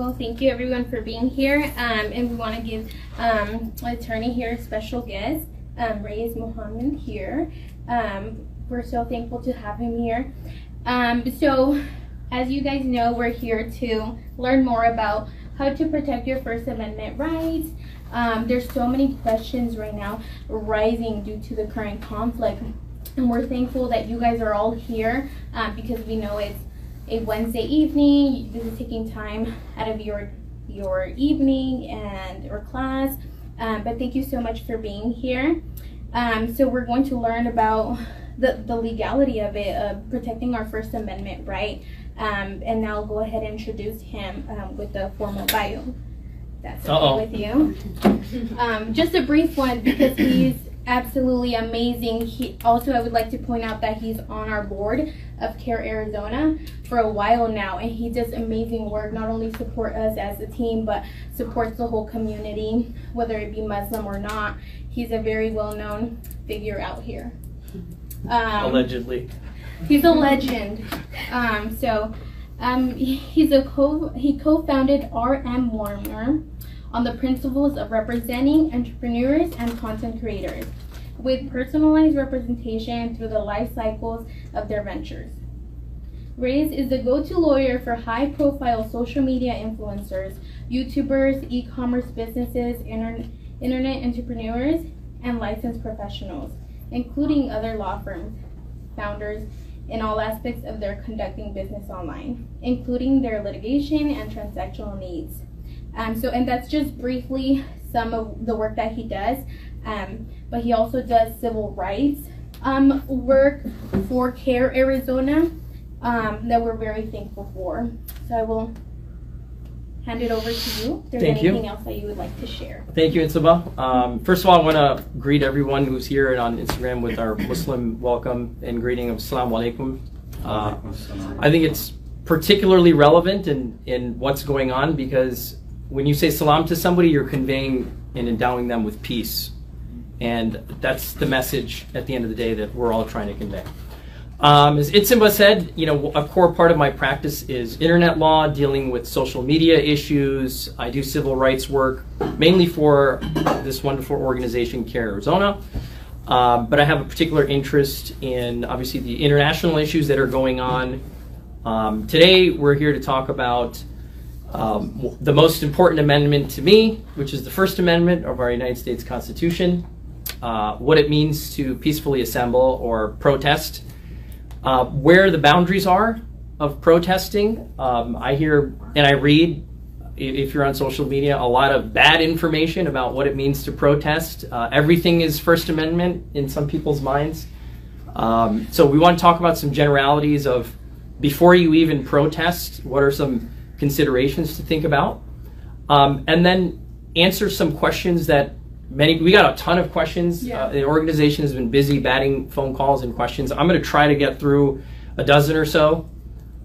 Well, thank you everyone for being here. Um, and we want to give um, attorney here a special guest, um, Raees Mohamed here. Um, we're so thankful to have him here. Um, so, as you guys know, we're here to learn more about how to protect your First Amendment rights. Um, there's so many questions right now rising due to the current conflict. And we're thankful that you guys are all here um, because we know it's a Wednesday evening. This is taking time out of your your evening and or class. Um, but thank you so much for being here. Um, so we're going to learn about the, the legality of it, of protecting our First Amendment right. Um, and now I'll go ahead and introduce him um, with the formal bio. That's okay Uh-oh. with you. Um, just a brief one because he's absolutely amazing. He also I would like to point out that he's on our board of CAIR Arizona for a while now, and he does amazing work. Not only support us as a team, but supports the whole community, whether it be Muslim or not. He's a very well known figure out here. Um, Allegedly. He's a legend. Um, so um, he's a co he co-founded RM Warner on the principles of representing entrepreneurs and content creators with personalized representation through the life cycles of their ventures. Raees is the go-to lawyer for high-profile social media influencers, YouTubers, e-commerce businesses, inter- internet entrepreneurs, and licensed professionals, including other law firms, founders, in all aspects of their conducting business online, including their litigation and transactional needs. Um, so, and that's just briefly some of the work that he does. Um, but he also does civil rights um, work for CAIR Arizona um, that we're very thankful for. So I will hand it over to you. If there's Thank you. anything else that you would like to share. Thank you, Itzaba. Um, first of all, I want to greet everyone who's here and on Instagram with our Muslim welcome and greeting of Assalamu alaikum. Uh, I think it's particularly relevant in, in what's going on because when you say salam to somebody, you're conveying and endowing them with peace. And that's the message at the end of the day that we're all trying to convey. Um, as Itzimba said, you know, a core part of my practice is internet law, dealing with social media issues. I do civil rights work, mainly for this wonderful organization, CAIR Arizona. Um, but I have a particular interest in obviously the international issues that are going on. Um, today, we're here to talk about um, the most important amendment to me, which is the First Amendment of our United States Constitution, uh, what it means to peacefully assemble or protest, uh, where the boundaries are of protesting. Um, I hear and I read, if you're on social media, a lot of bad information about what it means to protest. Uh, everything is First Amendment in some people's minds. Um, so we want to talk about some generalities of before you even protest, what are some considerations to think about, um, and then answer some questions that many we got a ton of questions. Yeah. Uh, the organization has been busy batting phone calls and questions. I'm going to try to get through a dozen or so.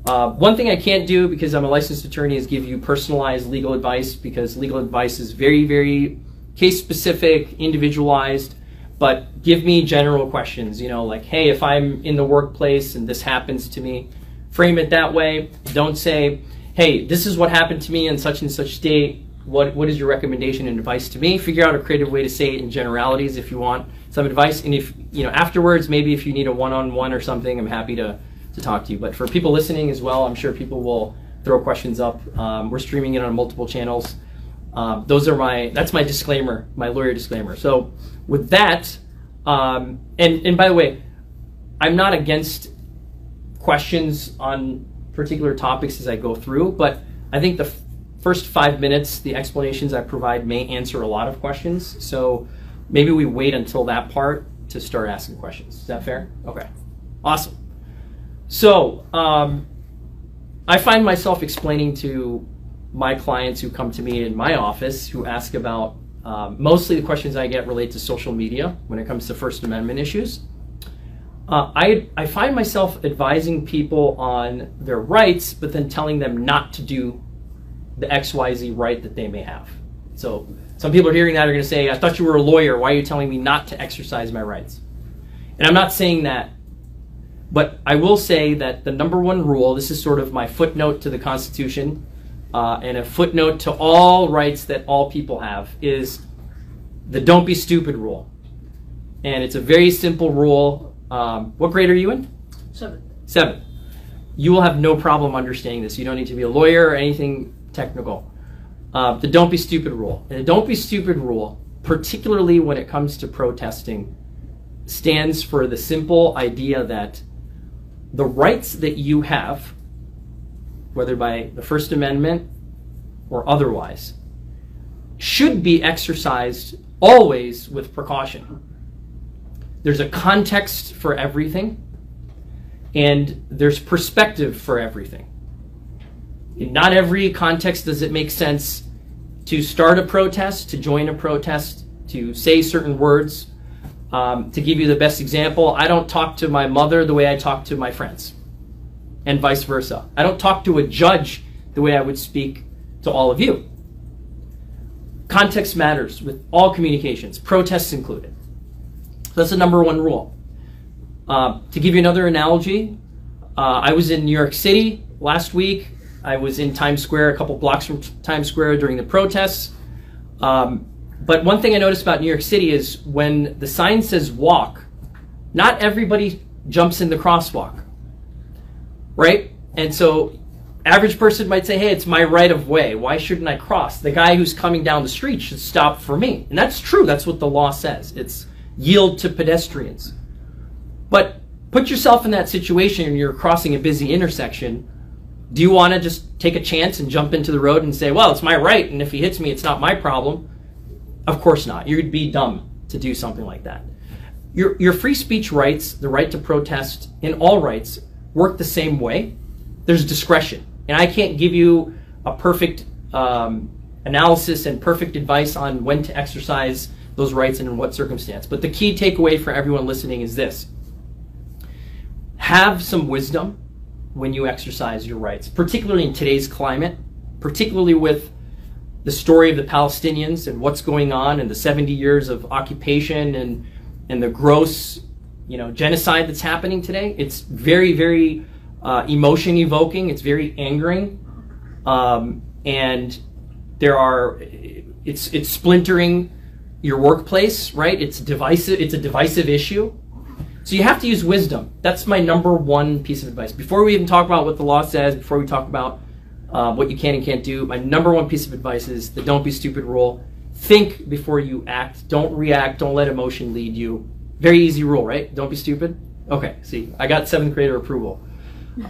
Uh, one thing I can't do because I'm a licensed attorney is give you personalized legal advice because legal advice is very, very case specific, individualized. But give me general questions, you know, like, hey, if I'm in the workplace and this happens to me, frame it that way. Don't say, hey, this is what happened to me in such and such date. What, what is your recommendation and advice to me? Figure out a creative way to say it in generalities if you want some advice. And if, you know, afterwards, maybe if you need a one on one or something, I'm happy to, to talk to you. But for people listening as well, I'm sure people will throw questions up. Um, we're streaming it on multiple channels. Um, those are my, that's my disclaimer, my lawyer disclaimer. So with that, um, and, and by the way, I'm not against questions on particular topics as I go through, but I think the first five minutes, the explanations I provide may answer a lot of questions. So maybe we wait until that part to start asking questions. Is that fair? Okay. Awesome. So um, I find myself explaining to my clients who come to me in my office who ask about um, mostly the questions I get relate to social media when it comes to First Amendment issues. Uh, I, I find myself advising people on their rights, but then telling them not to do the XYZ right that they may have. So some people are hearing that are going to say, I thought you were a lawyer. Why are you telling me not to exercise my rights? And I'm not saying that, but I will say that the number one rule, this is sort of my footnote to the Constitution, uh, and a footnote to all rights that all people have is the don't be stupid rule. And it's a very simple rule. Um, what grade are you in? Seven. Seven. You will have no problem understanding this. You don't need to be a lawyer or anything technical. Uh, the don't be stupid rule. And the don't be stupid rule, particularly when it comes to protesting, stands for the simple idea that the rights that you have whether by the First Amendment or otherwise, should be exercised always with precaution. There's a context for everything, and there's perspective for everything. In not every context does it make sense to start a protest, to join a protest, to say certain words. Um, to give you the best example, I don't talk to my mother the way I talk to my friends and vice versa. I don't talk to a judge the way I would speak to all of you. Context matters with all communications, protests included. So that's the number one rule. Uh, to give you another analogy, uh, I was in New York City last week. I was in Times Square, a couple blocks from Times Square during the protests. Um, but one thing I noticed about New York City is when the sign says walk, not everybody jumps in the crosswalk right? And so average person might say, hey, it's my right of way. Why shouldn't I cross? The guy who's coming down the street should stop for me. And that's true. That's what the law says. It's yield to pedestrians. But put yourself in that situation and you're crossing a busy intersection. Do you want to just take a chance and jump into the road and say, well, it's my right, and if he hits me, it's not my problem? Of course not. You'd be dumb to do something like that. Your, your free speech rights, the right to protest, and all rights work the same way. There's discretion. And I can't give you a perfect um, analysis and perfect advice on when to exercise those rights and in what circumstance. But the key takeaway for everyone listening is this have some wisdom when you exercise your rights, particularly in today's climate, particularly with the story of the Palestinians and what's going on and the 70 years of occupation and, and the gross you know genocide that's happening today. It's very very uh, emotion evoking. It's very angering, um, and there are it's it's splintering your workplace. Right? It's divisive. It's a divisive issue. So you have to use wisdom. That's my number one piece of advice. Before we even talk about what the law says, before we talk about uh, what you can and can't do, my number one piece of advice is the don't be stupid rule. Think before you act. Don't react. Don't let emotion lead you. Very easy rule, right? Don't be stupid. Okay, see, I got seventh grader approval.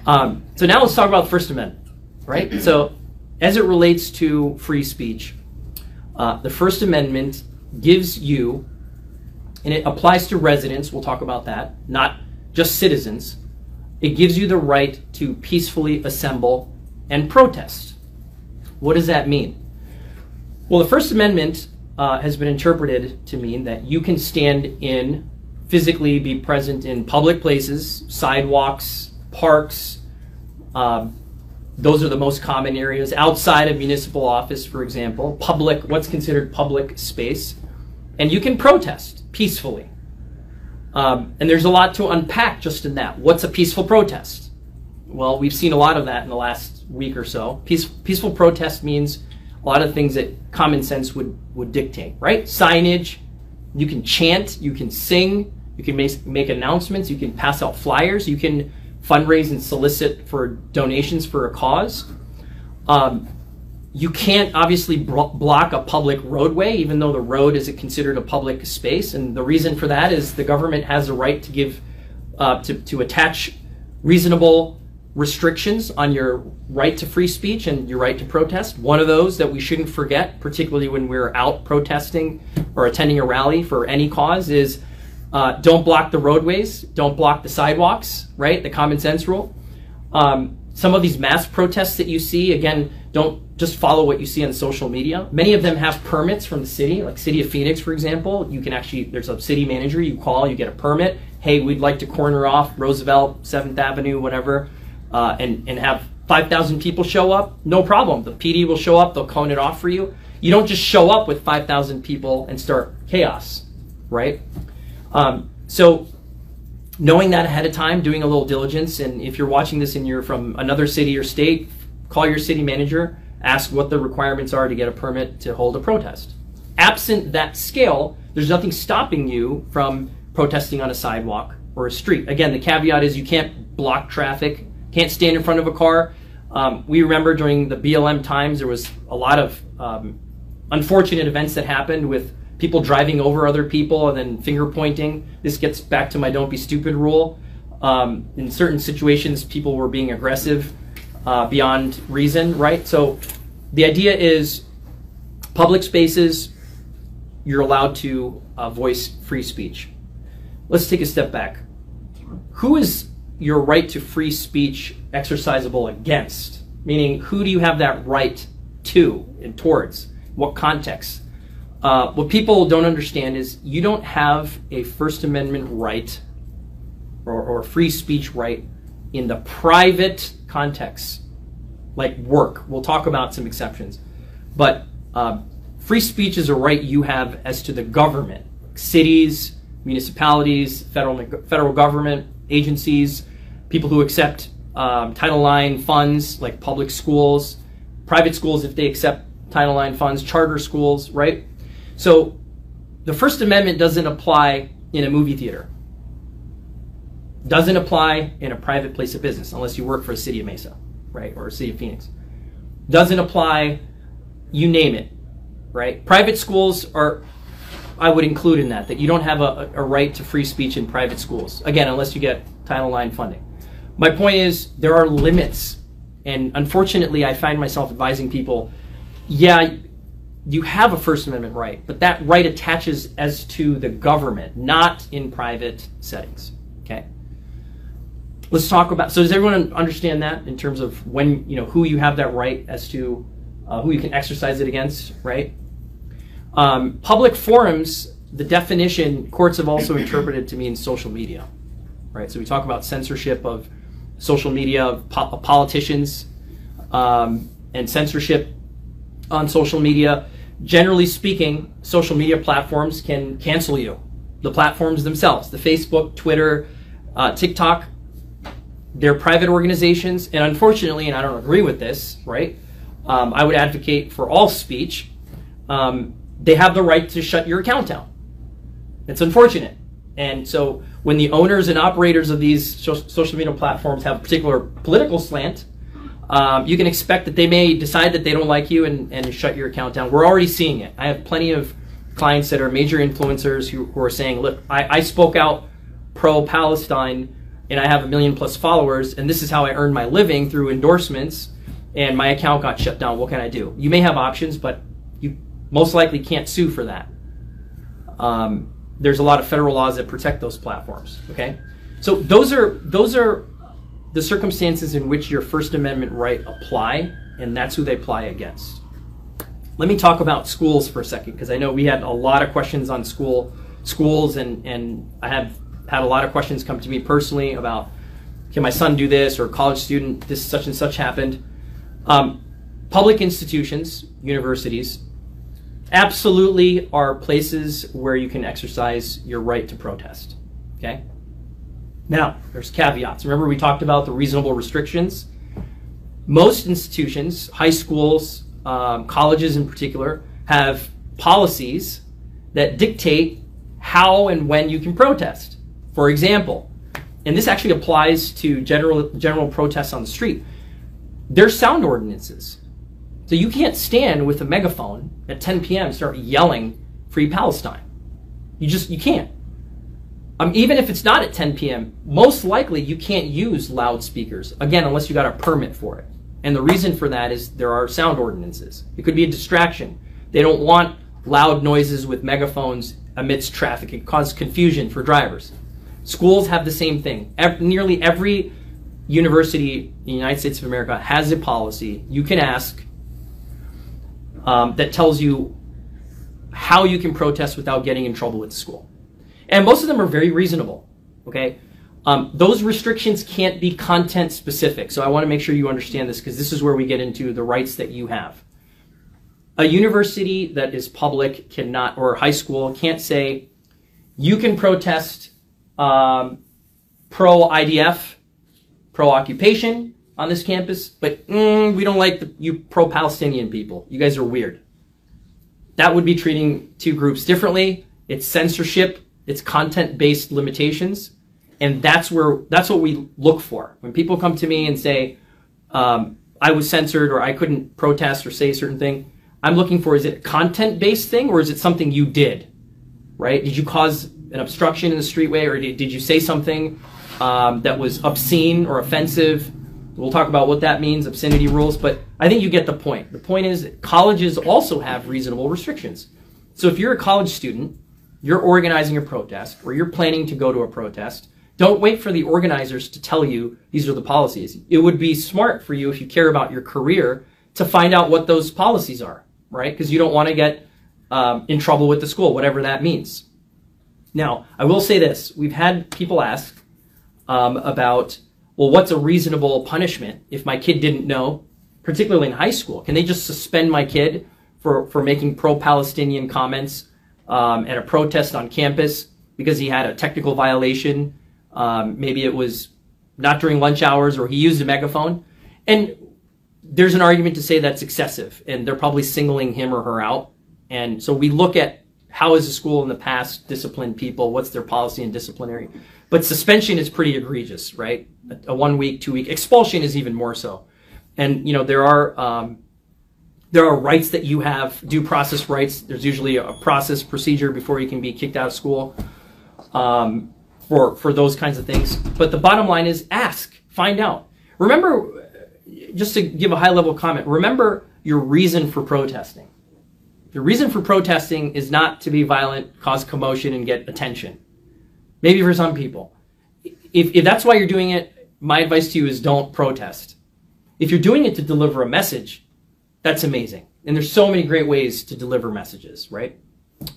Um, so now let's talk about the First Amendment, right? So, as it relates to free speech, uh, the First Amendment gives you, and it applies to residents, we'll talk about that, not just citizens, it gives you the right to peacefully assemble and protest. What does that mean? Well, the First Amendment uh, has been interpreted to mean that you can stand in physically be present in public places, sidewalks, parks. Um, those are the most common areas. Outside of municipal office, for example, public, what's considered public space. And you can protest peacefully. Um, and there's a lot to unpack just in that. What's a peaceful protest? Well, we've seen a lot of that in the last week or so. Peace, peaceful protest means a lot of things that common sense would, would dictate, right? Signage, you can chant, you can sing, you can make, make announcements, you can pass out flyers, you can fundraise and solicit for donations for a cause. Um, you can't obviously block a public roadway, even though the road is considered a public space. And the reason for that is the government has a right to give, uh, to, to attach reasonable restrictions on your right to free speech and your right to protest. One of those that we shouldn't forget, particularly when we're out protesting or attending a rally for any cause, is uh, don't block the roadways, don't block the sidewalks, right? The common sense rule. Um, some of these mass protests that you see, again, don't just follow what you see on social media. Many of them have permits from the city, like City of Phoenix, for example. You can actually, there's a city manager, you call, you get a permit. Hey, we'd like to corner off Roosevelt, 7th Avenue, whatever uh, and, and have 5,000 people show up, no problem. The PD will show up, they'll cone it off for you. You don't just show up with 5,000 people and start chaos, right? Um, so knowing that ahead of time, doing a little diligence, and if you're watching this and you're from another city or state, call your city manager, ask what the requirements are to get a permit to hold a protest. Absent that scale, there's nothing stopping you from protesting on a sidewalk or a street. Again, the caveat is you can't block traffic, can't stand in front of a car. Um, we remember during the BLM times, there was a lot of um, unfortunate events that happened with people driving over other people and then finger pointing. This gets back to my don't be stupid rule. Um, in certain situations, people were being aggressive uh, beyond reason, right? So the idea is public spaces, you're allowed to uh, voice free speech. Let's take a step back. Who is your right to free speech exercisable against? Meaning, who do you have that right to and towards? What context? Uh, what people don't understand is you don't have a First Amendment right or, or free speech right in the private context, like work. We'll talk about some exceptions. But uh, free speech is a right you have as to the government, cities, municipalities, federal, federal government, agencies, people who accept um, Title IX funds, like public schools, private schools if they accept Title IX funds, charter schools, right? So the First Amendment doesn't apply in a movie theater. Doesn't apply in a private place of business unless you work for a city of Mesa, right, or city of Phoenix. Doesn't apply, you name it, right? Private schools are, I would include in that, that you don't have a, a right to free speech in private schools. Again, unless you get Title IX funding. My point is, there are limits. And unfortunately, I find myself advising people, yeah, you have a First Amendment right, but that right attaches as to the government, not in private settings. Let's talk about. So does everyone understand that in terms of when you know who you have that right as to uh, who you can exercise it against, right? Um, public forums. The definition courts have also interpreted to mean social media, right? So we talk about censorship of social media of, po- politicians um, and censorship on social media. Generally speaking, social media platforms can cancel you. The platforms themselves, the Facebook, Twitter, uh, TikTok, they're private organizations, and unfortunately, and I don't agree with this, right? Um, I would advocate for all speech. Um, they have the right to shut your account down. It's unfortunate. And so when the owners and operators of these social media platforms have a particular political slant, um, you can expect that they may decide that they don't like you and, and shut your account down. We're already seeing it. I have plenty of clients that are major influencers who, who are saying, look, I, I spoke out pro Palestine and I have a million plus followers, and this is how I earn my living through endorsements, and my account got shut down. What can I do? You may have options, but you most likely can't sue for that. Um, there's a lot of federal laws that protect those platforms. Okay, so those are those are the circumstances in which your First Amendment right apply, and that's who they apply against. Let me talk about schools for a second because I know we had a lot of questions on school schools, and and I have had a lot of questions come to me personally about can my son do this or college student this such and such happened. Um, public institutions universities absolutely are places where you can exercise your right to protest okay? Now there's caveats. Remember we talked about the reasonable restrictions? Most institutions high schools um, colleges in particular have policies that dictate how and when you can protest for example, and this actually applies to general general protests on the street. There's sound ordinances. So you can't stand with a megaphone at 10 p.m. and start yelling "Free Palestine." You just you can't. Um, even if it's not at 10 p.m., most likely you can't use loudspeakers again unless you got a permit for it. And the reason for that is there are sound ordinances. It could be a distraction. They don't want loud noises with megaphones amidst traffic. It causes confusion for drivers. Schools have the same thing. nearly every university in the United States of America has a policy you can ask um, that tells you how you can protest without getting in trouble with the school. And most of them are very reasonable. Okay? Um, those restrictions can't be content specific. So I want to make sure you understand this because this is where we get into the rights that you have. A university that is public cannot, or high school can't say, you can protest um, pro IDF, pro occupation, on this campus, but mm, we don't like the, you pro-Palestinian people. You guys are weird. That would be treating two groups differently. It's censorship. It's content-based limitations, and that's where that's what we look for when people come to me and say, um, "I was censored" or "I couldn't protest or say a certain thing." I'm looking for is it a content-based thing or is it something you did? Right? Did you cause an obstruction in the streetway or did, you say something um, that was obscene or offensive? We'll talk about what that means, obscenity rules, but I think you get the point. The point is colleges also have reasonable restrictions. So if you're a college student, you're organizing a protest or you're planning to go to a protest, don't wait for the organizers to tell you these are the policies. It would be smart for you if you care about your career to find out what those policies are, right? Because you don't want to get um, in trouble with the school, whatever that means. Now, I will say this. We've had people ask um, about well, what's a reasonable punishment if my kid didn't know, particularly in high school? Can they just suspend my kid for, for making pro Palestinian comments um, at a protest on campus because he had a technical violation? Um, maybe it was not during lunch hours or he used a megaphone. And there's an argument to say that's excessive and they're probably singling him or her out. And so we look at how has the school in the past disciplined people? What's their policy and disciplinary? But suspension is pretty egregious, right? A, a one week, two week expulsion is even more so. And you know there are um, there are rights that you have, due process rights. There's usually a process procedure before you can be kicked out of school um, for for those kinds of things. But the bottom line is ask, find out. Remember, just to give a high level comment. Remember your reason for protesting. The reason for protesting is not to be violent, cause commotion, and get attention. Maybe for some people. If, if that's why you're doing it, my advice to you is don't protest. If you're doing it to deliver a message, that's amazing. And there's so many great ways to deliver messages, right?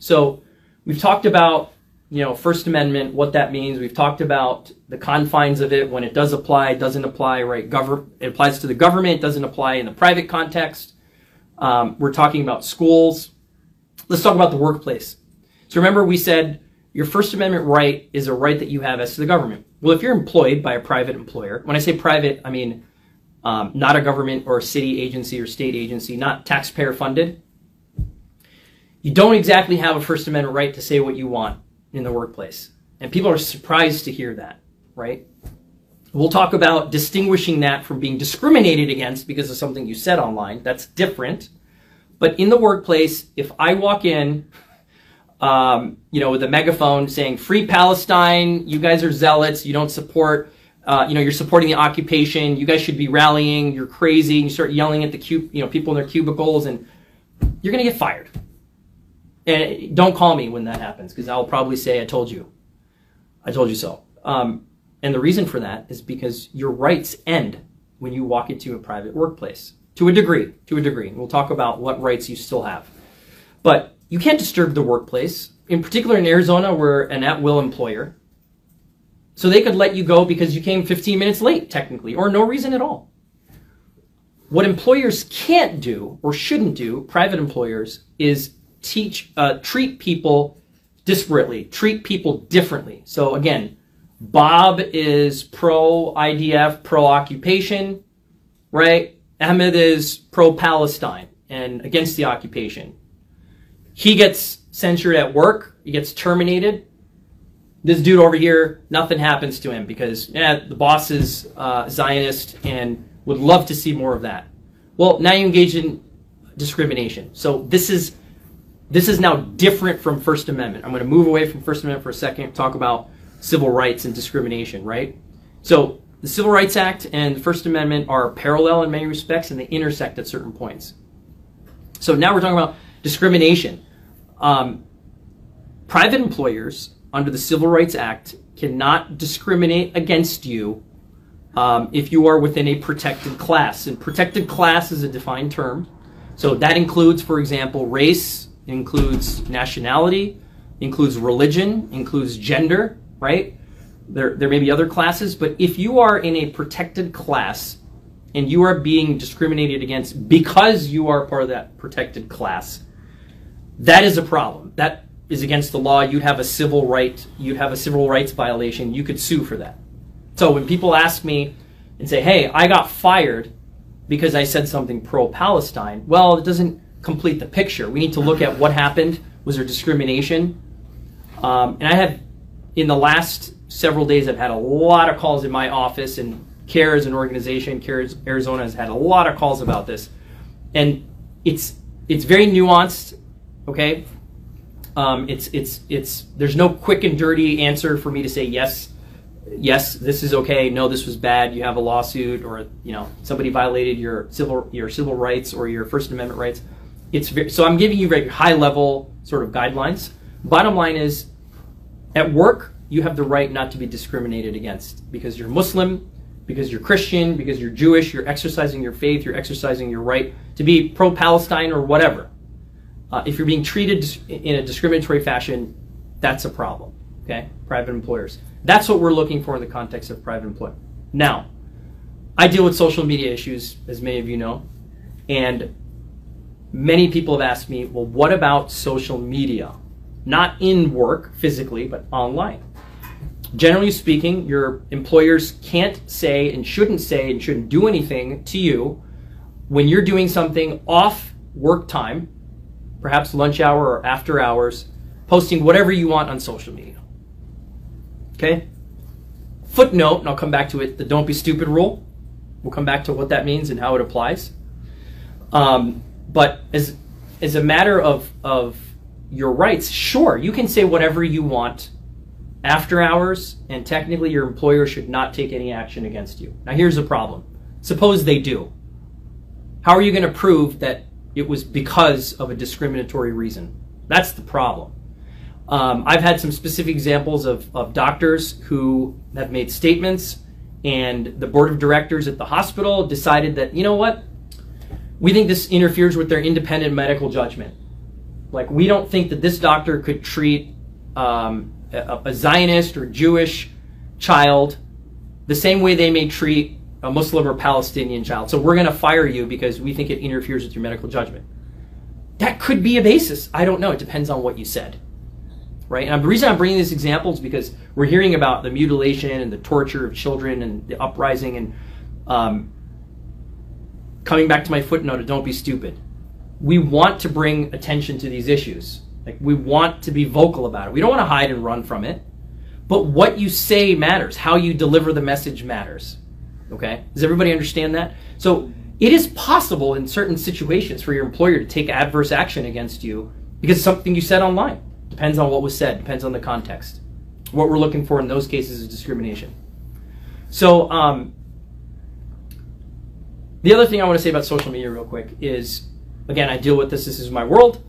So we've talked about, you know, First Amendment, what that means. We've talked about the confines of it, when it does apply, doesn't apply, right? Gover- it applies to the government, doesn't apply in the private context. Um, we're talking about schools. Let's talk about the workplace. So remember, we said your First Amendment right is a right that you have as to the government. Well, if you're employed by a private employer, when I say private, I mean um, not a government or a city agency or state agency, not taxpayer funded, you don't exactly have a First Amendment right to say what you want in the workplace. And people are surprised to hear that, right? We'll talk about distinguishing that from being discriminated against because of something you said online. That's different. But in the workplace, if I walk in, um, you know, with a megaphone saying "Free Palestine," you guys are zealots. You don't support. Uh, you know, you're supporting the occupation. You guys should be rallying. You're crazy. And you start yelling at the cube, you know, people in their cubicles, and you're gonna get fired. And don't call me when that happens because I'll probably say I told you. I told you so. Um, and the reason for that is because your rights end when you walk into a private workplace. To a degree, to a degree. And we'll talk about what rights you still have. But you can't disturb the workplace, in particular in Arizona, we're an at will employer. So they could let you go because you came 15 minutes late, technically, or no reason at all. What employers can't do or shouldn't do, private employers, is teach, uh, treat people disparately, treat people differently. So again, Bob is pro IDF, pro occupation, right? Ahmed is pro Palestine and against the occupation. He gets censured at work, he gets terminated. This dude over here, nothing happens to him because yeah, the boss is uh, Zionist and would love to see more of that. Well, now you engage in discrimination. So this is this is now different from First Amendment. I'm going to move away from First Amendment for a second, talk about civil rights and discrimination, right? So the Civil Rights Act and the First Amendment are parallel in many respects and they intersect at certain points. So now we're talking about discrimination. Um, private employers under the Civil Rights Act cannot discriminate against you um, if you are within a protected class. And protected class is a defined term. So that includes, for example, race, includes nationality, includes religion, includes gender, right? There, there may be other classes, but if you are in a protected class and you are being discriminated against because you are part of that protected class, that is a problem. That is against the law. You'd have a civil right. You'd have a civil rights violation. You could sue for that. So when people ask me, and say, hey, I got fired because I said something pro Palestine, well, it doesn't complete the picture. We need to look at what happened. Was there discrimination? Um, and I have, in the last several days, I've had a lot of calls in my office, and CAIR as an organization, CAIR Arizona has had a lot of calls about this. And it's, it's very nuanced, okay? Um, it's, it's, it's, there's no quick and dirty answer for me to say yes, yes, this is okay. No, this was bad. You have a lawsuit, or you know somebody violated your civil your civil rights or your First Amendment rights. It's very, so I'm giving you very high level sort of guidelines. Bottom line is, at work you have the right not to be discriminated against because you're Muslim, because you're Christian, because you're Jewish. You're exercising your faith. You're exercising your right to be pro-Palestine or whatever. Uh, if you're being treated in a discriminatory fashion, that's a problem. Okay, private employers. That's what we're looking for in the context of private employment. Now, I deal with social media issues, as many of you know, and many people have asked me, well, what about social media? Not in work physically, but online. Generally speaking, your employers can't say and shouldn't say and shouldn't do anything to you when you're doing something off work time, perhaps lunch hour or after hours, posting whatever you want on social media. Okay? Footnote, and I'll come back to it, the don't be stupid rule. We'll come back to what that means and how it applies. Um, but as, as a matter of, of your rights, sure, you can say whatever you want after hours, and technically your employer should not take any action against you. Now, here's the problem. Suppose they do. How are you going to prove that it was because of a discriminatory reason? That's the problem. Um, I've had some specific examples of, of doctors who have made statements, and the board of directors at the hospital decided that, you know what, we think this interferes with their independent medical judgment. Like, we don't think that this doctor could treat um, a, a Zionist or Jewish child the same way they may treat a Muslim or Palestinian child. So we're going to fire you because we think it interferes with your medical judgment. That could be a basis. I don't know. It depends on what you said right? And the reason I'm bringing this example is because we're hearing about the mutilation and the torture of children and the uprising and um, coming back to my footnote of don't be stupid. We want to bring attention to these issues. Like we want to be vocal about it. We don't want to hide and run from it. But what you say matters. How you deliver the message matters. Okay? Does everybody understand that? So it is possible in certain situations for your employer to take adverse action against you because something you said online. Depends on what was said, depends on the context. What we're looking for in those cases is discrimination. So, um, the other thing I want to say about social media, real quick, is again, I deal with this, this is my world.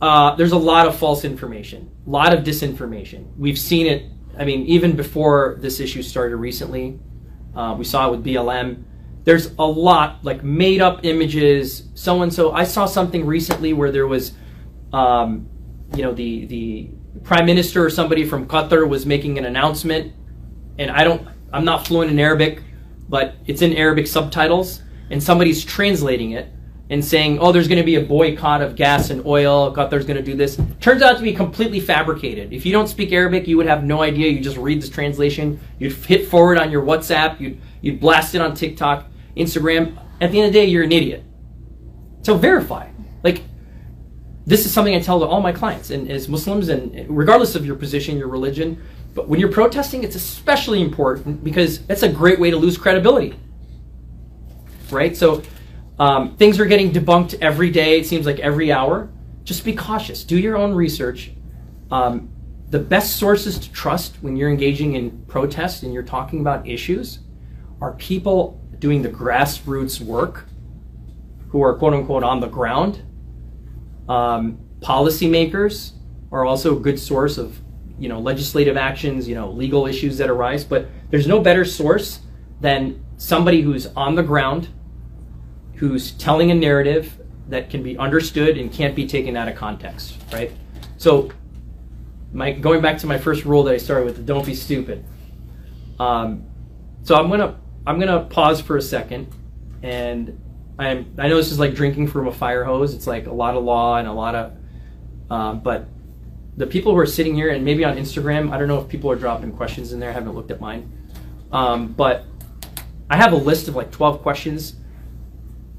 Uh, there's a lot of false information, a lot of disinformation. We've seen it, I mean, even before this issue started recently, uh, we saw it with BLM. There's a lot, like made up images, so and so. I saw something recently where there was um, you know, the, the prime minister or somebody from Qatar was making an announcement, and I don't, I'm not fluent in Arabic, but it's in Arabic subtitles, and somebody's translating it and saying, oh, there's going to be a boycott of gas and oil, Qatar's going to do this. Turns out to be completely fabricated. If you don't speak Arabic, you would have no idea. You just read this translation, you'd hit forward on your WhatsApp, you'd, you'd blast it on TikTok, Instagram. At the end of the day, you're an idiot. So verify. Like, this is something I tell all my clients, and as Muslims, and regardless of your position, your religion, but when you're protesting, it's especially important because that's a great way to lose credibility. Right? So um, things are getting debunked every day, it seems like every hour. Just be cautious. Do your own research. Um, the best sources to trust when you're engaging in protest and you're talking about issues are people doing the grassroots work who are quote unquote on the ground um, policymakers are also a good source of you know legislative actions, you know legal issues that arise. But there's no better source than somebody who's on the ground, who's telling a narrative that can be understood and can't be taken out of context, right? So, my going back to my first rule that I started with, don't be stupid. Um, so I'm gonna I'm gonna pause for a second and I'm, I know this is like drinking from a fire hose. It's like a lot of law and a lot of, um, but the people who are sitting here and maybe on Instagram, I don't know if people are dropping questions in there. I haven't looked at mine. Um, but I have a list of like 12 questions.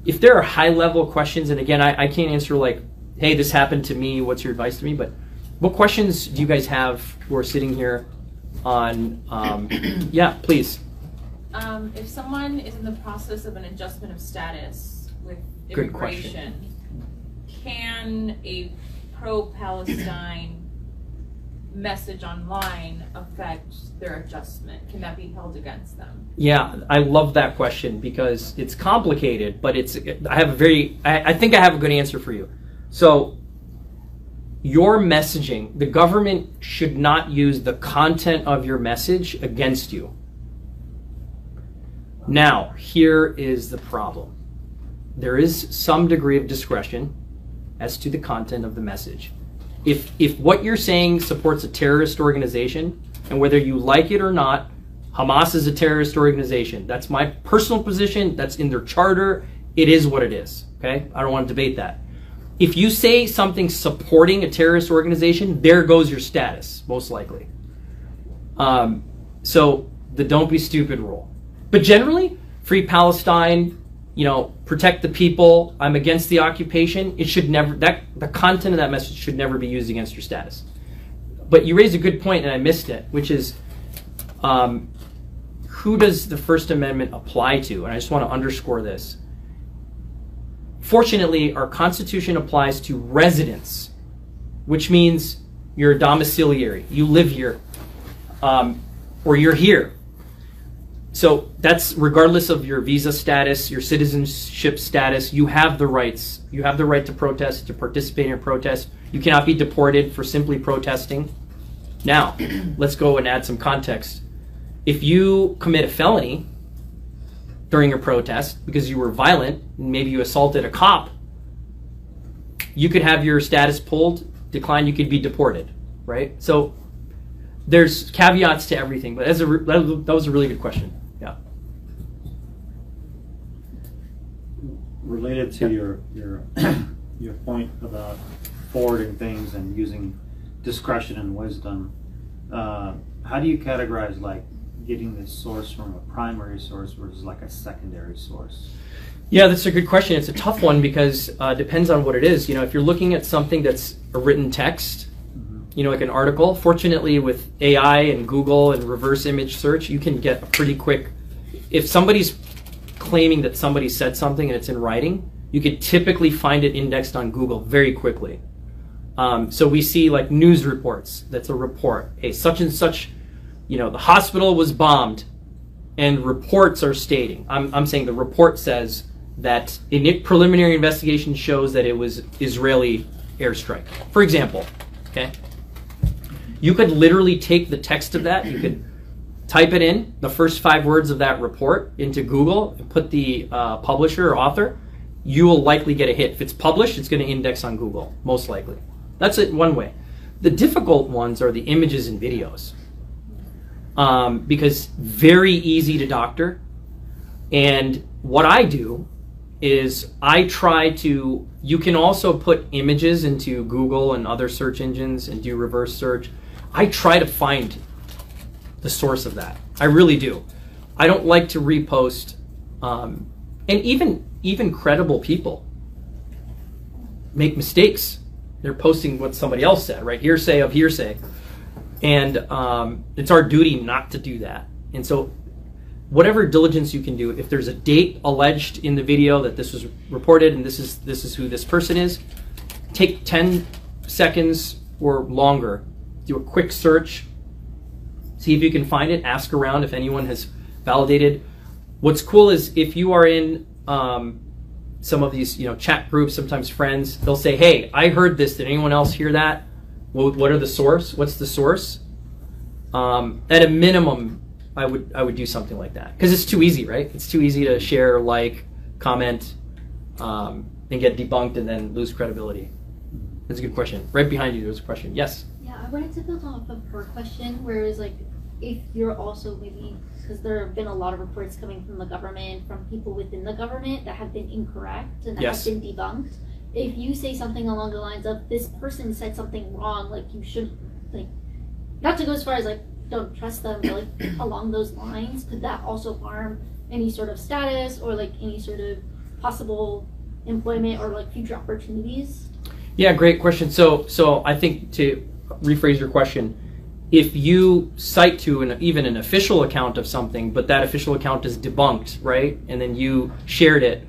If there are high level questions, and again, I, I can't answer like, hey, this happened to me, what's your advice to me? But what questions do you guys have who are sitting here on, um, yeah, please. Um, if someone is in the process of an adjustment of status with Good question. immigration, can a pro-Palestine message online affect their adjustment? Can that be held against them? Yeah, I love that question because it's complicated, but it's I have a very I, I think I have a good answer for you. So your messaging, the government should not use the content of your message against you. Now, here is the problem. There is some degree of discretion as to the content of the message. If if what you're saying supports a terrorist organization and whether you like it or not, Hamas is a terrorist organization. That's my personal position. That's in their charter. It is what it is. Okay? I don't want to debate that. If you say something supporting a terrorist organization, there goes your status, most likely. Um, so the don't be stupid rule. But generally, free Palestine, you know, protect the people. I'm against the occupation. It should never that the content of that message should never be used against your status. But you raised a good point, and I missed it, which is um, who does the First Amendment apply to? And I just want to underscore this. Fortunately, our Constitution applies to residents, which means you're a domiciliary. You live here, um, or you're here. So that's regardless of your visa status, your citizenship status, you have the rights. You have the right to protest, to participate in a protest. You cannot be deported for simply protesting. Now, let's go and add some context. If you commit a felony during a protest because you were violent, maybe you assaulted a cop, you could have your status pulled, declined, you could be deported, right? So there's caveats to everything, but a, that was a really good question. Yeah. Related to your your your point about forwarding things and using discretion and wisdom, uh, how do you categorize like getting the source from a primary source versus like a secondary source? Yeah, that's a good question. It's a tough one because uh, depends on what it is. You know, if you're looking at something that's a written text, you know, like an article. Fortunately, with AI and Google and reverse image search, you can get a pretty quick. If somebody's claiming that somebody said something and it's in writing, you could typically find it indexed on Google very quickly. Um, so we see like news reports. That's a report. Hey, such and such, you know, the hospital was bombed, and reports are stating. I'm, I'm saying the report says that in preliminary investigation shows that it was Israeli airstrike. For example, okay, you could literally take the text of that. You could type it in the first five words of that report into Google and put the uh, publisher or author. You will likely get a hit. If it's published, it's going to index on Google, most likely. That's it one way. The difficult ones are the images and videos. Um, because very easy to doctor. And what I do is I try to, you can also put images into Google and other search engines and do reverse search. I try to find the source of that. I really do. I don't like to repost, um, and even even credible people make mistakes they're posting what somebody else said, right? Hearsay of hearsay. And um, it's our duty not to do that. And so, whatever diligence you can do, if there's a date alleged in the video that this was reported and this is this is who this person is, take 10 seconds or longer, do a quick search, see if you can find it, ask around if anyone has validated. What's cool is if you are in um, some of these you know chat groups sometimes friends they'll say hey i heard this. Did anyone else hear that? What, what are the source? What's the source? Um, at a minimum i would i would do something like that. Because it's too easy right? It's too easy to share like comment um, and get debunked and then lose credibility. That's a good question. Right behind you there's a question. Yes? Yeah i wanted to build off of her question where it was like if you're also maybe because there have been a lot of reports coming from the government from people within the government that have been incorrect and that Yes. have been debunked if you say something along the lines of this person said something wrong like you should like not to go as far as like don't trust them but like along those lines could that also harm any sort of status or like any sort of possible employment or like future opportunities? Yeah, great question. So, so I think to rephrase your question, if you cite to an, even an official account of something, but that official account is debunked, right, and then you shared it,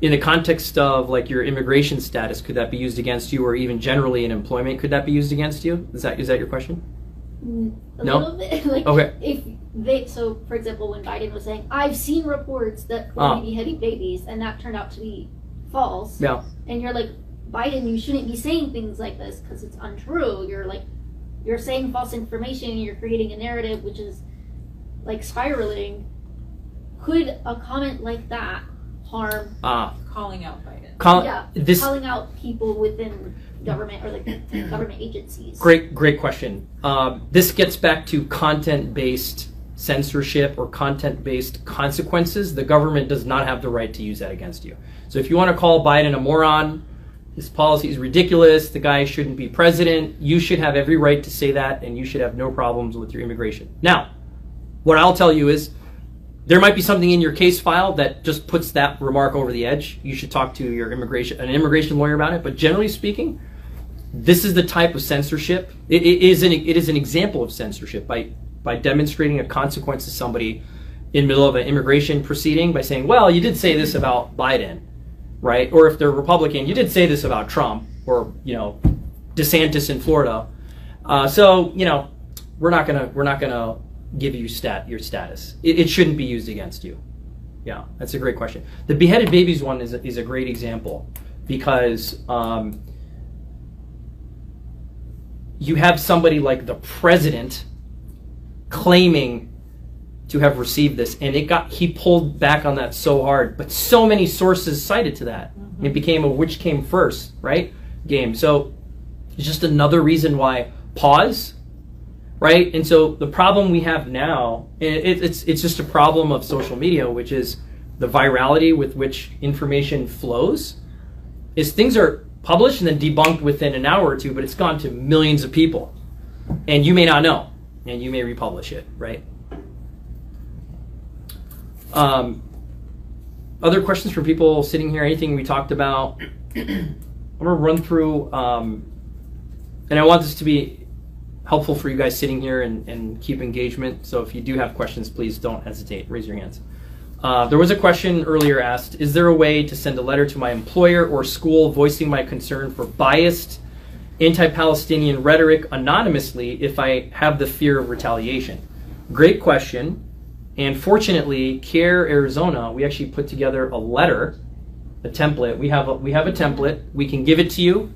in the context of like your immigration status, could that be used against you, or even generally in employment, could that be used against you? Is that is that your question? Mm, A No? little bit. like Okay. if they so for example when Biden was saying, I've seen reports that Ah. we're beheading babies and that turned out to be false. Yeah. And you're like, Biden, you shouldn't be saying things like this because it's untrue. You're like you're saying false information, you're creating a narrative which is like spiraling. Could a comment like that harm Ah, Calling out Biden. call, yeah, this calling out people within government or like government agencies? Great, great question. Um, this gets back to content-based censorship or content-based consequences. The government does not have the right to use that against you. So if you want to call Biden a moron, his policy is ridiculous, the guy shouldn't be president, you should have every right to say that, and you should have no problems with your immigration. Now, what I'll tell you is there might be something in your case file that just puts that remark over the edge. You should talk to your immigration an immigration lawyer about it. But generally speaking, this is the type of censorship. It, it is an it is an example of censorship by by demonstrating a consequence to somebody in the middle of an immigration proceeding by saying, "Well, you did say this about Biden, right?" Or if they're Republican, you did say this about Trump, or you know, DeSantis in Florida. Uh, so you know, we're not gonna we're not gonna give you stat your status. It, it shouldn't be used against you. Yeah, that's a great question. The beheaded babies one is a, is a great example because. Um, you have somebody like the president claiming to have received this and it got he pulled back on that so hard. But so many sources cited to that. Mm-hmm. It became a which came first right game. So it's just another reason why pause right? And so the problem we have now it, it's it's just a problem of social media which is the virality with which information flows is things are published and then debunked within an hour or two, but it's gone to millions of people. And you may not know, and you may republish it, right? Um, other questions from people sitting here? Anything we talked about? I'm to run through, um, and I want this to be helpful for you guys sitting here and, and keep engagement. So if you do have questions, please don't hesitate. Raise your hands. Uh, there was a question earlier asked Is there a way to send a letter to my employer or school voicing my concern for biased, anti Palestinian rhetoric anonymously if I have the fear of retaliation? Great question. And fortunately, CAIR Arizona, we actually put together a letter, a template. We have a, we have a template. We can give it to you.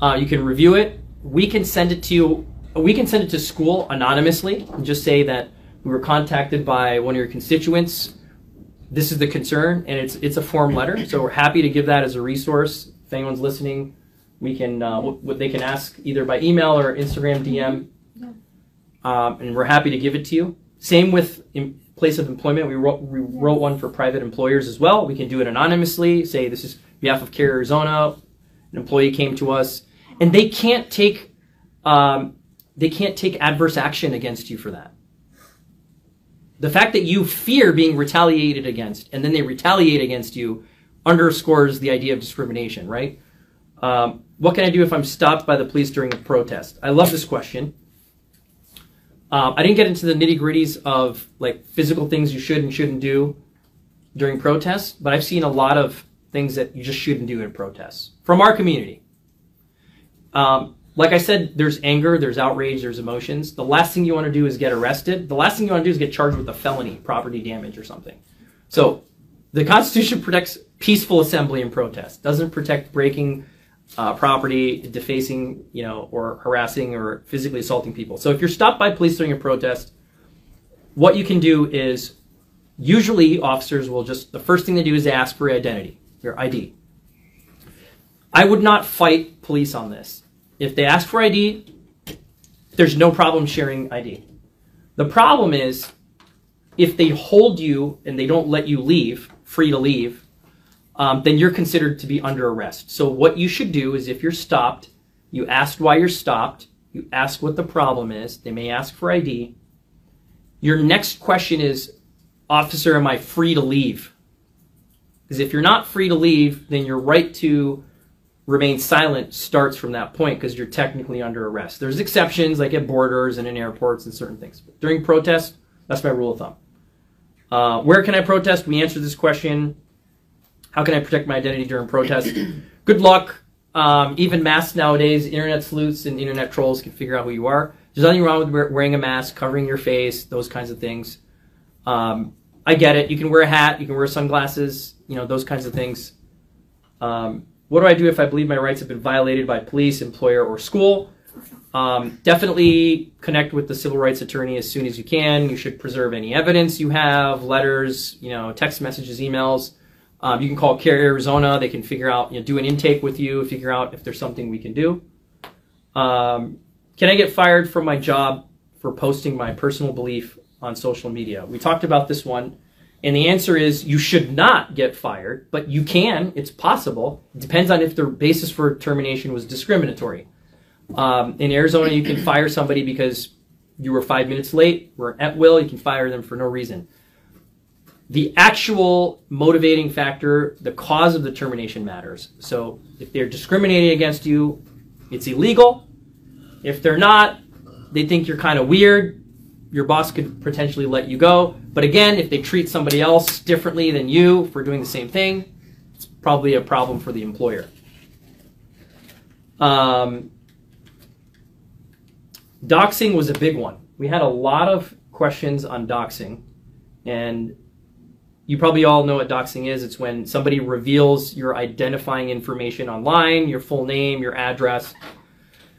Uh, you can review it. We can send it to you. We can send it to school anonymously and just say that we were contacted by one of your constituents this is the concern, and it's it's a form letter. So we're happy to give that as a resource. If anyone's listening, we can uh, what, they can ask either by email or Instagram DM, um, and we're happy to give it to you. Same with place of employment. We wrote we wrote one for private employers as well. We can do it anonymously. Say this is behalf of CAIR Arizona. An employee came to us, and they can't take um, they can't take adverse action against you for that the fact that you fear being retaliated against and then they retaliate against you underscores the idea of discrimination, right? Um, what can I do if I'm stopped by the police during a protest? I love this question. Um, I didn't get into the nitty gritties of like physical things you should and shouldn't do during protests, but I've seen a lot of things that you just shouldn't do in protests from our community. Um, like I said, there's anger, there's outrage, there's emotions. The last thing you want to do is get arrested. The last thing you want to do is get charged with a felony, property damage, or something. So the Constitution protects peaceful assembly and protest. Doesn't protect breaking uh, property, defacing, you know, or harassing or physically assaulting people. So if you're stopped by police during a protest, what you can do is usually officers will just the first thing they do is ask for your identity, your ID. I would not fight police on this. If they ask for ID, there's no problem sharing ID. The problem is if they hold you and they don't let you leave, free to leave, um, then you're considered to be under arrest. So what you should do is if you're stopped, you ask why you're stopped, you ask what the problem is, they may ask for ID. Your next question is, officer, am I free to leave? Because if you're not free to leave, then your right to remain silent starts from that point because you're technically under arrest. There's exceptions like at borders and in airports and certain things. But during protest, that's my rule of thumb. Uh, where can I protest? We answered this question. How can I protect my identity during protest? Good luck. Um, even masks nowadays, internet sleuths and internet trolls can figure out who you are. There's nothing wrong with wearing a mask, covering your face, those kinds of things. Um, I get it. You can wear a hat, you can wear sunglasses, you know, those kinds of things. Um, what do I do if I believe my rights have been violated by police, employer, or school? Um, definitely connect with the civil rights attorney as soon as you can. You should preserve any evidence you have, letters, you know, text messages, emails. Um, you can call CAIR Arizona. They can figure out, you know, do an intake with you, figure out if there's something we can do. Um, can I get fired from my job for posting my personal belief on social media? We talked about this one. And the answer is you should not get fired, but you can. It's possible. It depends on if the basis for termination was discriminatory. Um, in Arizona, you can fire somebody because you were five minutes late, were at will, you can fire them for no reason. The actual motivating factor, the cause of the termination matters. So if they're discriminating against you, it's illegal. If they're not, they think you're kind of weird, your boss could potentially let you go. But again, if they treat somebody else differently than you for doing the same thing, it's probably a problem for the employer. Um, doxing was a big one. We had a lot of questions on doxing, and you probably all know what doxing is. It's when somebody reveals your identifying information online, your full name, your address.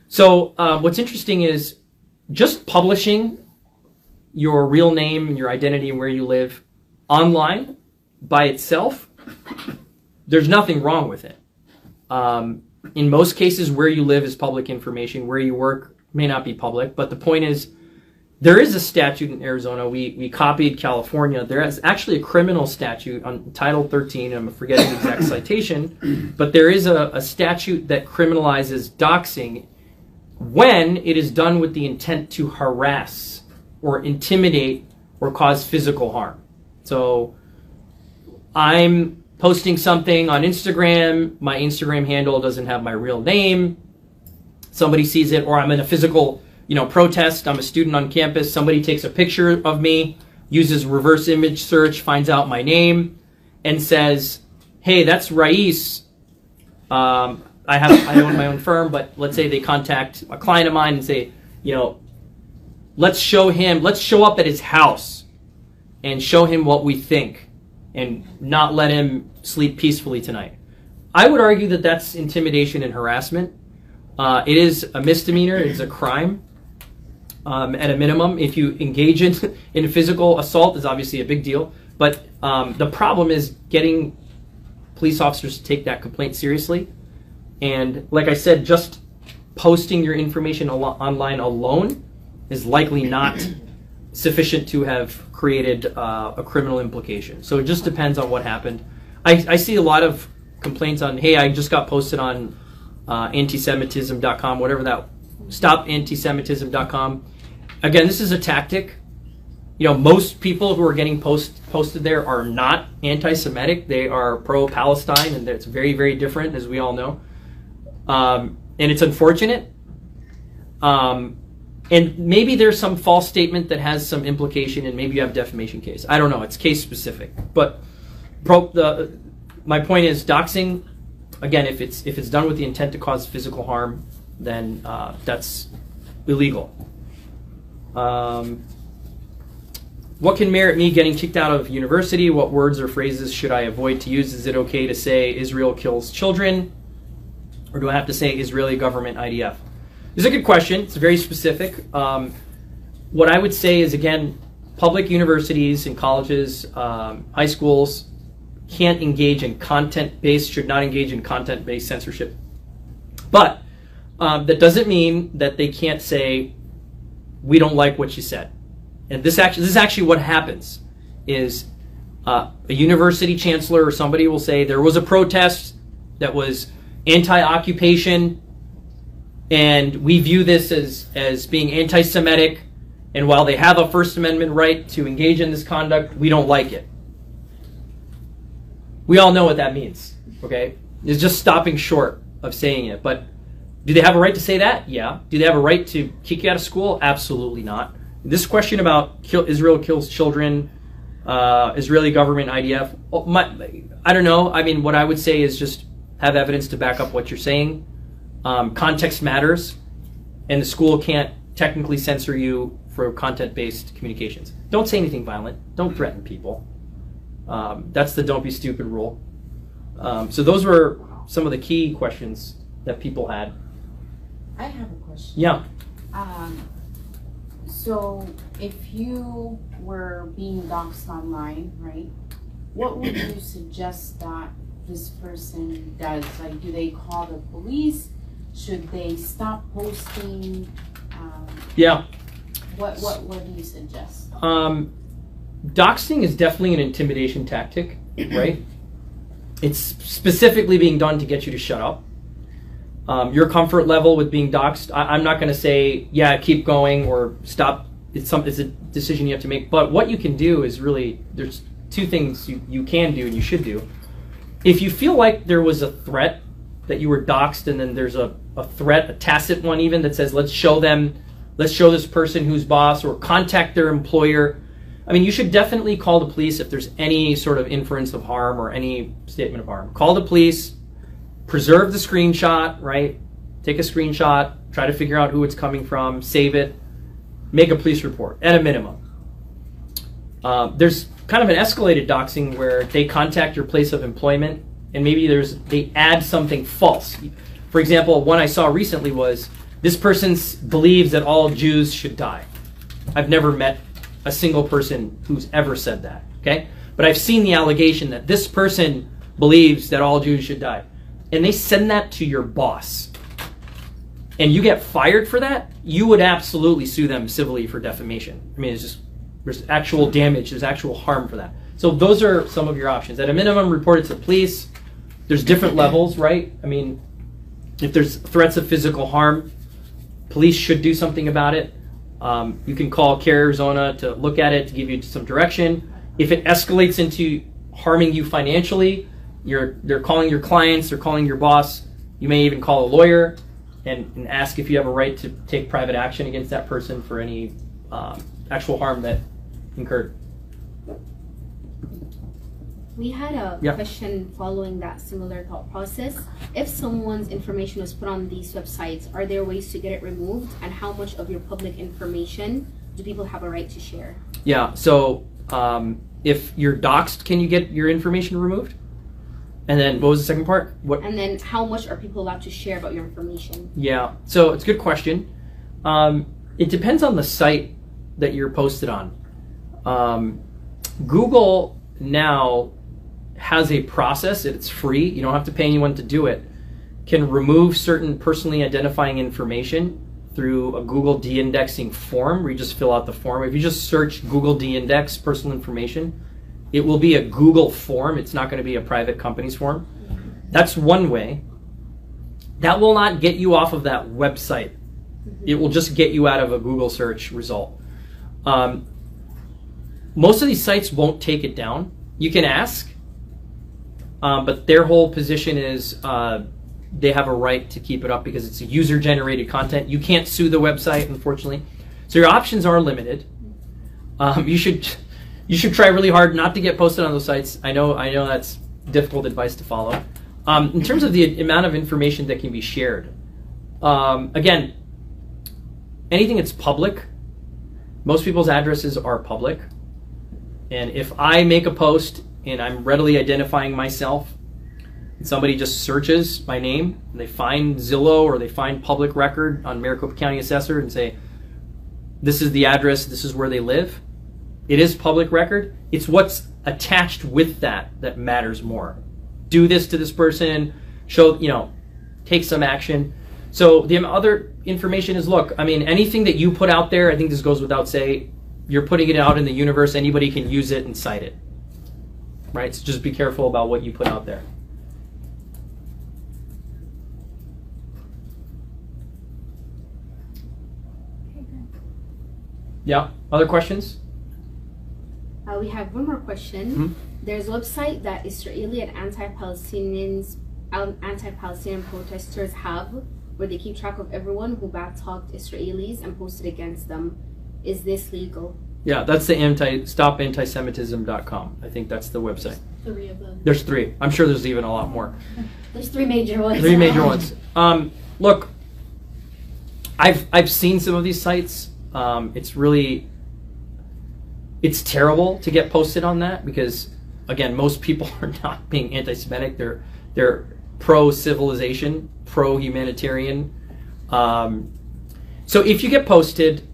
So, uh, what's interesting is just publishing your real name your identity and where you live online by itself, there's nothing wrong with it. Um, in most cases, where you live is public information. Where you work may not be public, but the point is, there is a statute in Arizona. We, we copied California. There is actually a criminal statute on Title 13. I'm forgetting the exact citation, but there is a, a statute that criminalizes doxing when it is done with the intent to harass or intimidate or cause physical harm. So I'm posting something on Instagram, my Instagram handle doesn't have my real name. Somebody sees it or I'm in a physical, you know, protest, I'm a student on campus, somebody takes a picture of me, uses reverse image search, finds out my name and says, "Hey, that's Raees." Um, I have I own my own firm, but let's say they contact a client of mine and say, you know, let's show him, let's show up at his house and show him what we think and not let him sleep peacefully tonight. I would argue that that's intimidation and harassment. Uh, it is a misdemeanor, it's a crime. Um, at a minimum, if you engage in, in physical assault, is obviously a big deal. But um, the problem is getting police officers to take that complaint seriously and like I said, just posting your information al- online alone is likely not sufficient to have created uh, a criminal implication. So it just depends on what happened. I, I see a lot of complaints on, hey, I just got posted on uh, antisemitism.com, whatever that, stopantisemitism.com. Again, this is a tactic. You know, most people who are getting post, posted there are not anti-Semitic. They are pro-Palestine, and it's very, very different, as we all know um, and it's unfortunate. Um, and maybe there's some false statement that has some implication, and maybe you have defamation case. I don't know. It's case specific. But pro, the, my point is, doxing. Again, if it's if it's done with the intent to cause physical harm, then uh, that's illegal. Um, what can merit me getting kicked out of university? What words or phrases should I avoid to use? Is it okay to say Israel kills children? Or do I have to say Israeli government IDF? It's a good question. It's very specific. Um, what I would say is, again, public universities and colleges, um, high schools can't engage in content based, should not engage in content based censorship. But um, that doesn't mean that they can't say, we don't like what you said. And this actually, this is actually what happens is uh, a university chancellor or somebody will say there was a protest that was anti-occupation, and we view this as, as being anti-Semitic, And while they have a First Amendment right to engage in this conduct, we don't like it. We all know what that means, okay? It's just stopping short of saying it. But do they have a right to say that? Yeah. Do they have a right to kick you out of school? Absolutely not. This question about kill, Israel kills children, uh, Israeli government, IDF, oh, my, I don't know. I mean, what I would say is just have evidence to back up what you're saying. Um, context matters, and the school can't technically censor you for content based communications. Don't say anything violent, don't threaten people. Um, that's the don't be stupid rule. Um, so, those were some of the key questions that people had. I have a question. Yeah. Um, so if you were being doxxed online, right? What would you suggest that this person does? Like, do they call the police? Should they stop posting? Um, Yeah. what what what do you suggest? Um, doxing is definitely an intimidation tactic, right? It's specifically being done to get you to shut up. Um, your comfort level with being doxxed, I, I'm not going to say, yeah, keep going or stop. It's some, it's a decision you have to make. But what you can do is really, there's two things you, you can do and you should do. If you feel like there was a threat that you were doxxed and then there's a, a threat, a tacit one even, that says, let's show them, let's show this person who's boss or contact their employer. I mean, you should definitely call the police if there's any sort of inference of harm or any statement of harm. Call the police, preserve the screenshot, right? Take a screenshot, try to figure out who it's coming from, save it, make a police report at a minimum. Uh, there's kind of an escalated doxing where they contact your place of employment and maybe there's they add something false. For example, one I saw recently was this person believes that all Jews should die. I've never met a single person who's ever said that, okay? But I've seen the allegation that this person believes that all Jews should die. And they send that to your boss. And you get fired for that, you would absolutely sue them civilly for defamation. I mean, it's just, there's actual damage, there's actual harm for that. So those are some of your options. At a minimum, report it to the police. There's different levels, right? I mean, if there's threats of physical harm, police should do something about it. Um, you can call CAIR Arizona to look at it to give you some direction. If it escalates into harming you financially, you're they're calling your clients, they're calling your boss. You may even call a lawyer and, and ask if you have a right to take private action against that person for any um, actual harm that incurred. We had a question following that similar thought process. If someone's information was put on these websites, are there ways to get it removed? And how much of your public information do people have a right to share? Yeah. So um, if you're doxxed, can you get your information removed? And then what was the second part? What? And then how much are people allowed to share about your information? Yeah. So it's a good question. Um, it depends on the site that you're posted on. Um, Google now has a process. It's free. You don't have to pay anyone to do it. Can remove certain personally identifying information through a Google de-indexing form where you just fill out the form. If you just search Google de-index personal information, it will be a Google form. It's not going to be a private company's form. That's one way. That will not get you off of that website. It will just get you out of a Google search result. Um, most of these sites won't take it down. You can ask, um, but their whole position is uh, they have a right to keep it up because it's user generated content. You can't sue the website, unfortunately. So your options are limited. Um, you should you should try really hard not to get posted on those sites. I know I know that's difficult advice to follow. Um, in terms of the amount of information that can be shared, um, again, anything that's public, most people's addresses are public. And if I make a post and I'm readily identifying myself, and somebody just searches my name and they find Zillow or they find public record on Maricopa County Assessor and say, this is the address, this is where they live, it is public record. It's what's attached with that that matters more. Do this to this person, show, you know, take some action. So the other information is look, I mean, anything that you put out there, I think this goes without say, you're putting it out in the universe, anybody can use it and cite it. Right? So just be careful about what you put out there. Yeah. Other questions? Uh, we have one more question. Mhm. There's a website that Israeli and anti-Palestinians, um, anti-Palestinian protesters have, where they keep track of everyone who backtalked Israelis and posted against them. Is this legal? Yeah, that's the anti stopantisemitism.com. I think that's the website. Three of them. There's three. I'm sure there's even a lot more. There's three major ones. Three major ones. Um, look, I've I've seen some of these sites. Um, it's really it's terrible to get posted on that because again, most people are not being anti-Semitic. They're they're pro-civilization, pro-humanitarian. Um, so if you get posted,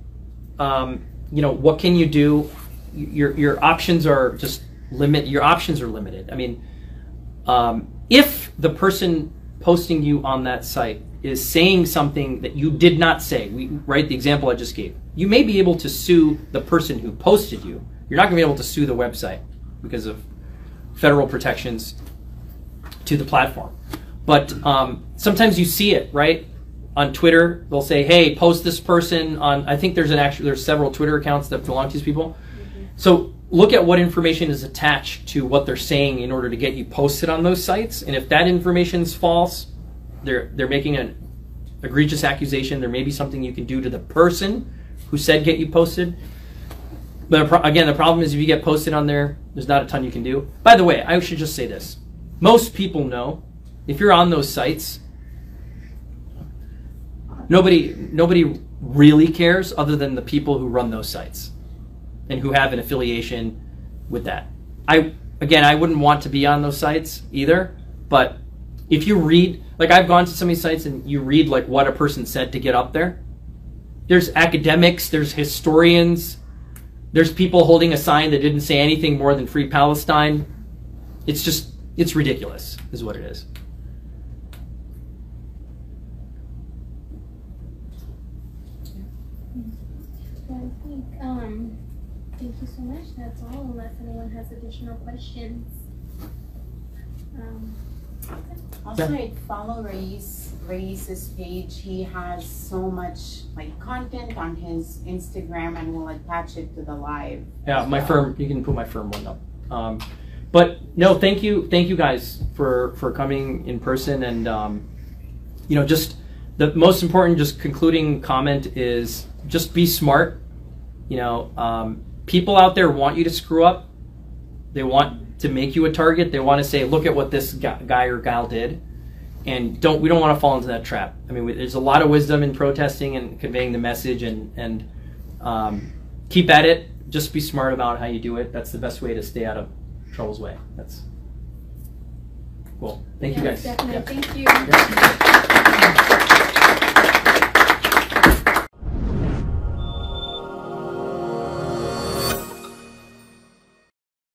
um, you know what can you do? Your your options are just limit. Your options are limited. I mean, um, if the person posting you on that site is saying something that you did not say, we, right? The example I just gave, you may be able to sue the person who posted you. You're not going to be able to sue the website because of federal protections to the platform. But um, sometimes you see it, right? On Twitter, they'll say, "Hey, post this person on." I think there's an actual there's several Twitter accounts that belong to these people. So look at what information is attached to what they're saying in order to get you posted on those sites. And if that information is false, they're they're making an egregious accusation. There may be something you can do to the person who said get you posted. But again, the problem is if you get posted on there, there's not a ton you can do. By the way, I should just say this: most people know if you're on those sites, nobody nobody really cares other than the people who run those sites and who have an affiliation with that. I again, I wouldn't want to be on those sites either, but if you read like I've gone to of these sites and you read like what a person said to get up there, there's academics, there's historians, there's people holding a sign that didn't say anything more than free Palestine. It's just it's ridiculous is what it is. I think, um, thank you so much. That's all, unless anyone has additional questions. Um, Also, I follow Ray's Ray's page. He has so much like content on his Instagram, and we'll attach it to the live. Yeah, my firm. You can put my firm one up. Um, but no, thank you, thank you guys for for coming in person, and um, you know, just the most important, just concluding comment is just be smart. You know, um, people out there want you to screw up. They want to make you a target. They want to say, look at what this guy or gal did, and don't we don't want to fall into that trap. I mean, there's a lot of wisdom in protesting and conveying the message, and and um, keep at it. Just be smart about how you do it. That's the best way to stay out of trouble's way. That's cool. Thank you guys. Definitely. Yeah. Thank you.